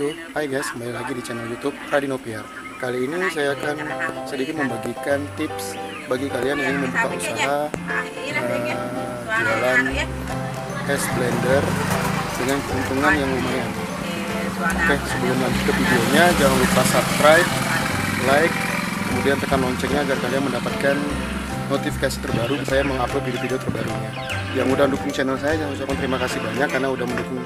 Hai guys, kembali lagi di channel YouTube Radino PR. Kali ini saya akan sedikit membagikan tips bagi kalian yang ingin membuka usaha uh, jualan es blender dengan keuntungan yang lumayan. Oke, sebelum lanjut ke videonya, jangan lupa subscribe, like, kemudian tekan loncengnya agar kalian mendapatkan notifikasi terbaru saya mengupload video-video terbarunya. Yang udah dukung channel saya, jangan ucapkan terima kasih banyak karena udah mendukung